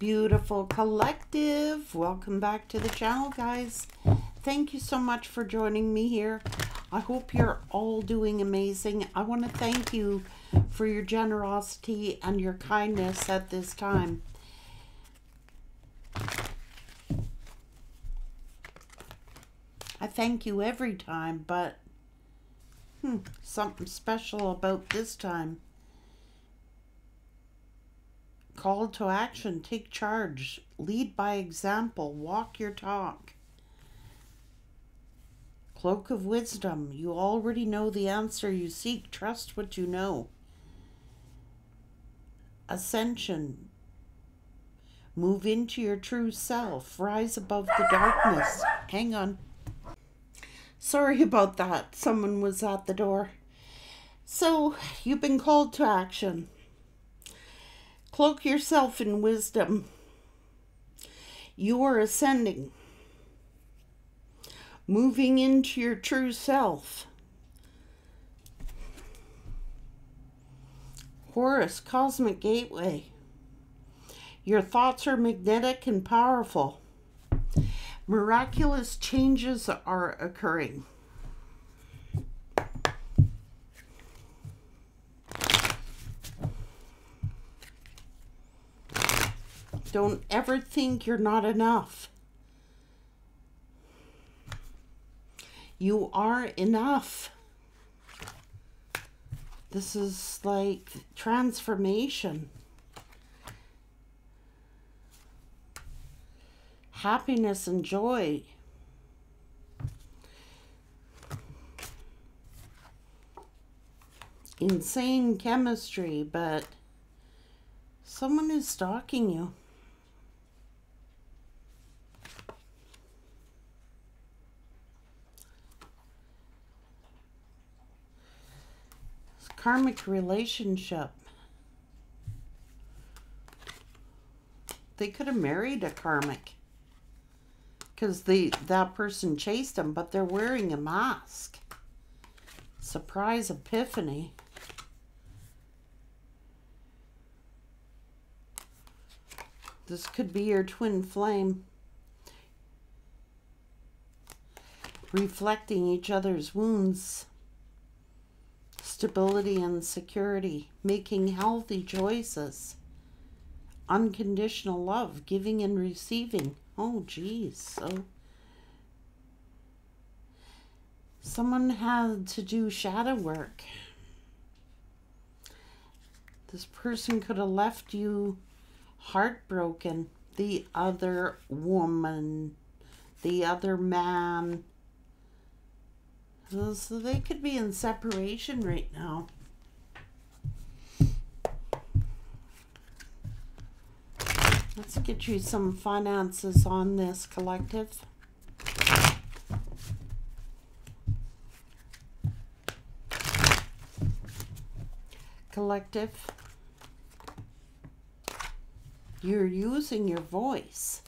Beautiful collective. Welcome back to the channel, guys. Thank you so much for joining me here. I hope you're all doing amazing. I want to thank you for your generosity and your kindness at this time. I thank you every time, but hmm, something special about this time. Call to action, take charge, lead by example, walk your talk. Cloak of wisdom, you already know the answer you seek, trust what you know. Ascension, move into your true self, rise above the darkness. Hang on. Sorry about that, someone was at the door. So, you've been called to action. Cloak yourself in wisdom. You are ascending, moving into your true self. Horus, Cosmic Gateway. Your thoughts are magnetic and powerful. Miraculous changes are occurring. Don't ever think you're not enough. You are enough. This is like transformation. Happiness and joy. Insane chemistry, but someone is stalking you. Karmic relationship. They could have married a karmic because the that person chased them, but they're wearing a mask. Surprise epiphany. This could be your twin flame. Reflecting each other's wounds stability and security, making healthy choices, unconditional love, giving and receiving. Oh, geez. So, someone had to do shadow work. This person could have left you heartbroken. The other woman, the other man, so they could be in separation right now. Let's get you some finances on this collective. Collective. You're using your voice.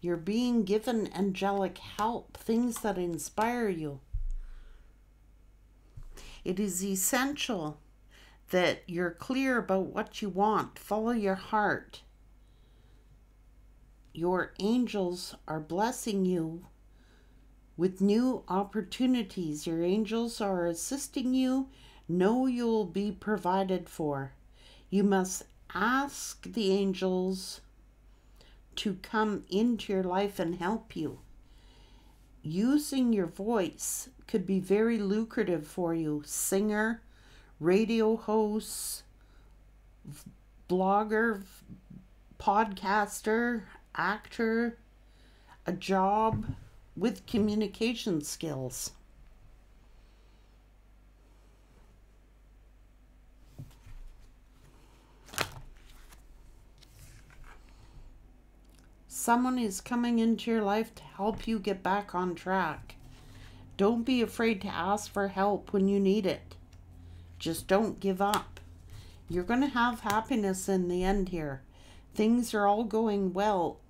You're being given angelic help, things that inspire you. It is essential that you're clear about what you want. Follow your heart. Your angels are blessing you with new opportunities. Your angels are assisting you. Know you'll be provided for. You must ask the angels to come into your life and help you. Using your voice could be very lucrative for you. Singer, radio host, blogger, podcaster, actor, a job with communication skills. Someone is coming into your life to help you get back on track. Don't be afraid to ask for help when you need it. Just don't give up. You're going to have happiness in the end here. Things are all going well.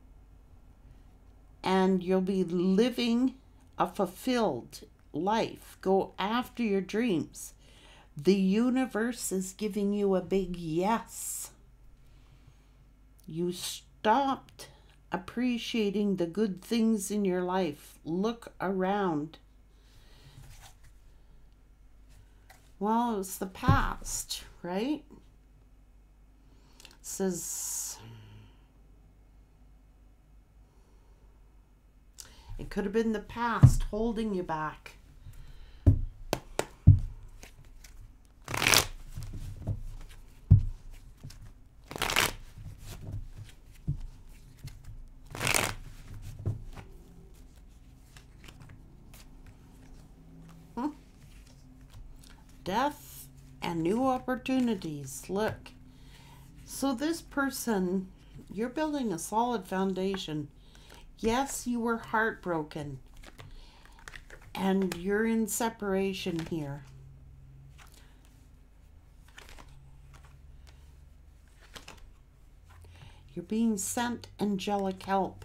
And you'll be living a fulfilled life. Go after your dreams. The universe is giving you a big yes. You stopped appreciating the good things in your life. Look around. Well, it's the past, right? It says it could have been the past holding you back. Death and new opportunities. Look. So, this person, you're building a solid foundation. Yes, you were heartbroken. And you're in separation here. You're being sent angelic help.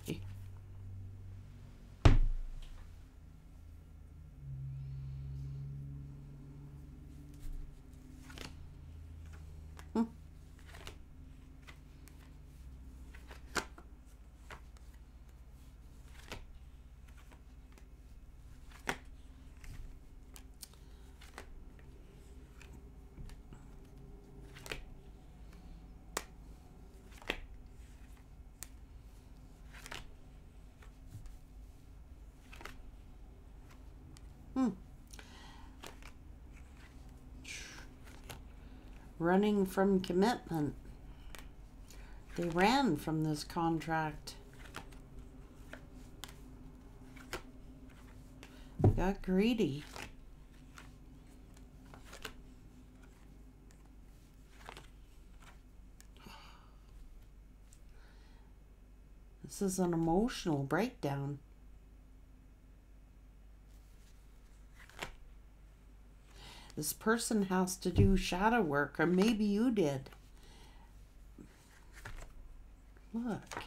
Running from commitment. They ran from this contract. They got greedy. This is an emotional breakdown. This person has to do shadow work, or maybe you did. Look.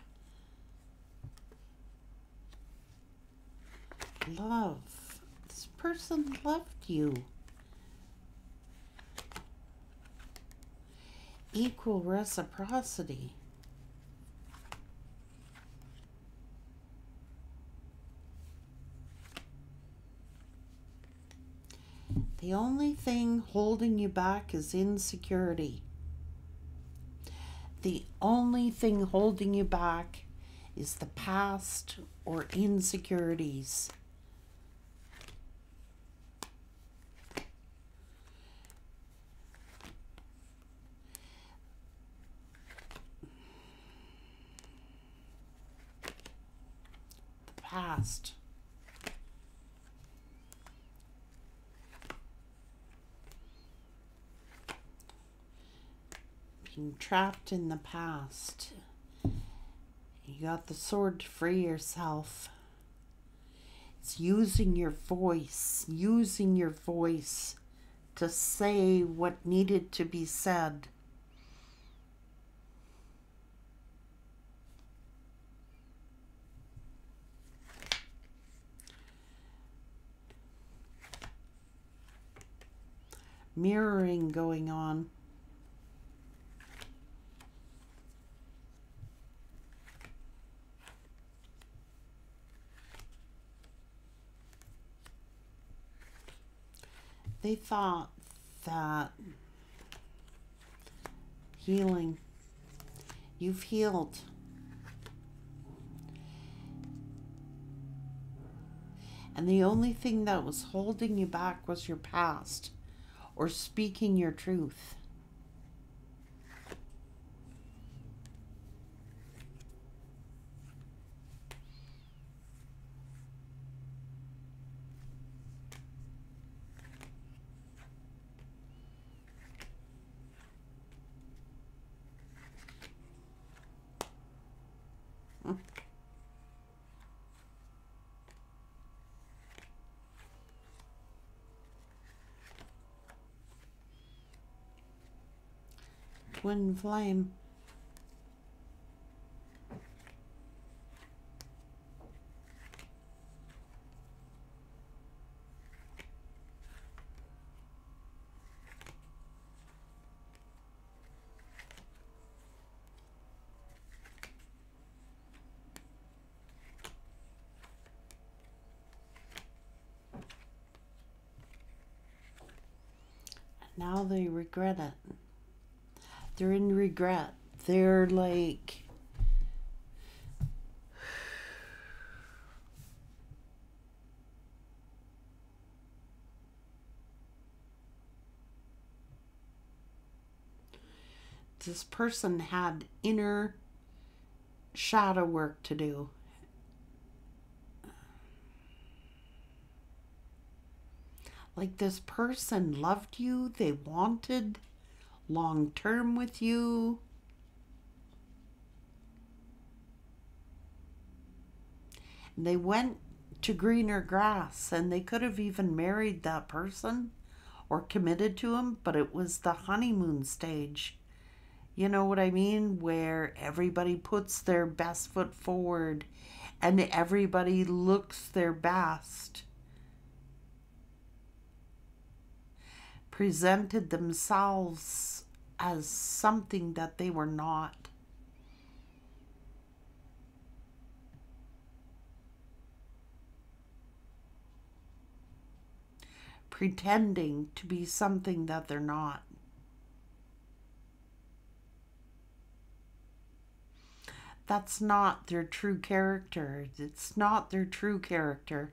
Love. This person loved you. Equal reciprocity. The only thing holding you back is insecurity. The only thing holding you back is the past or insecurities. The past. Trapped in the past. You got the sword to free yourself. It's using your voice, using your voice to say what needed to be said. Mirroring going on. They thought that healing, you've healed. And the only thing that was holding you back was your past or speaking your truth. twin flame. now they regret it. They're in regret. They're like, this person had inner shadow work to do. Like this person loved you, they wanted long term with you. They went to greener grass and they could have even married that person or committed to him, but it was the honeymoon stage you know what I mean? Where everybody puts their best foot forward and everybody looks their best. Presented themselves as something that they were not. Pretending to be something that they're not. that's not their true character. It's not their true character.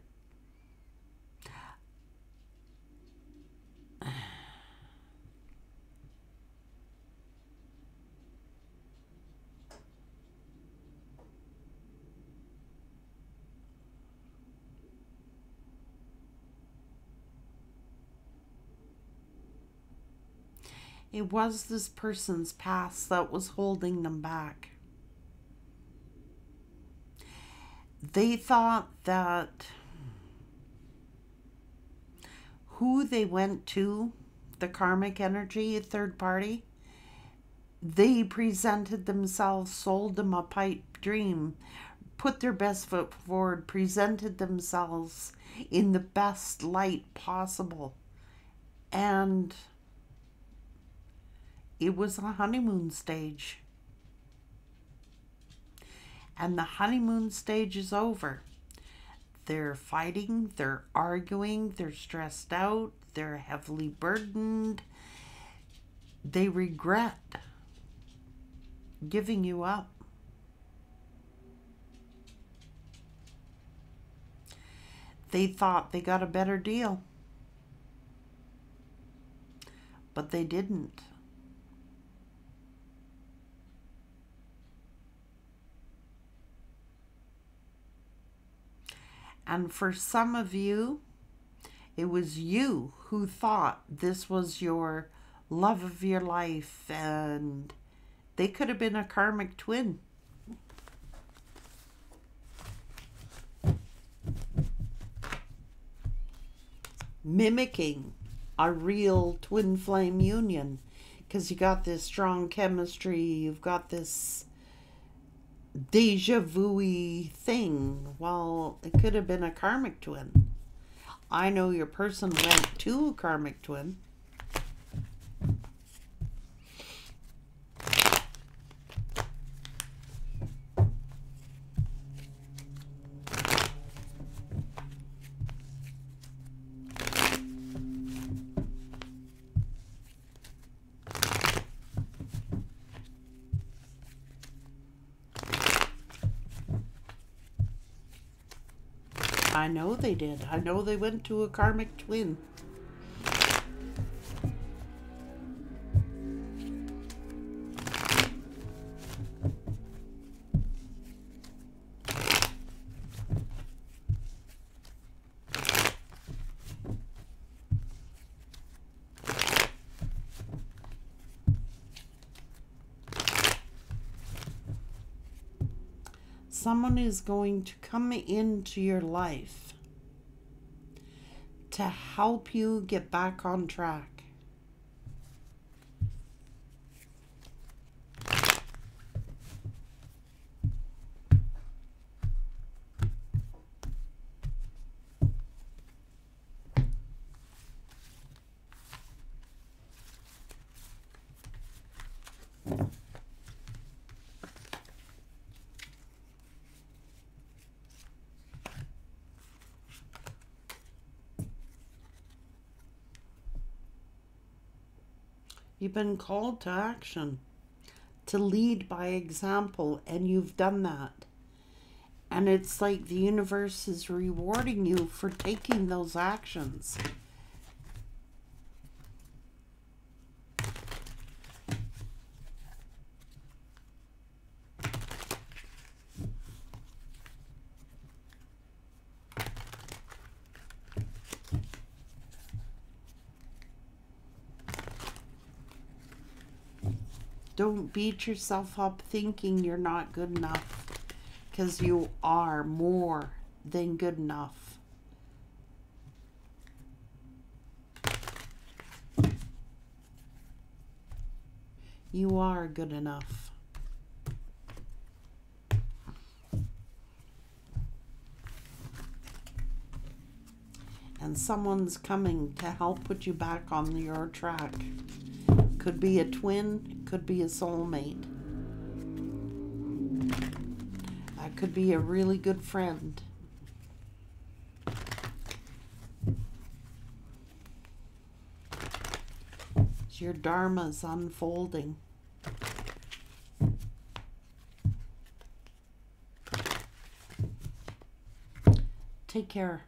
It was this person's past that was holding them back. they thought that who they went to, the karmic energy, third party, they presented themselves, sold them a pipe dream, put their best foot forward, presented themselves in the best light possible. And it was a honeymoon stage and the honeymoon stage is over. They're fighting, they're arguing, they're stressed out, they're heavily burdened. They regret giving you up. They thought they got a better deal, but they didn't. And for some of you, it was you who thought this was your love of your life, and they could have been a karmic twin. Mimicking a real twin flame union because you got this strong chemistry, you've got this deja vu thing. Well, it could have been a karmic twin. I know your person went to a karmic twin. I know they did. I know they went to a karmic twin. Someone is going to come into your life to help you get back on track. You've been called to action, to lead by example, and you've done that. And it's like the universe is rewarding you for taking those actions. Don't beat yourself up thinking you're not good enough because you are more than good enough. You are good enough. And someone's coming to help put you back on your track. Could be a twin, could be a soulmate. I could be a really good friend. Your dharma's unfolding. Take care.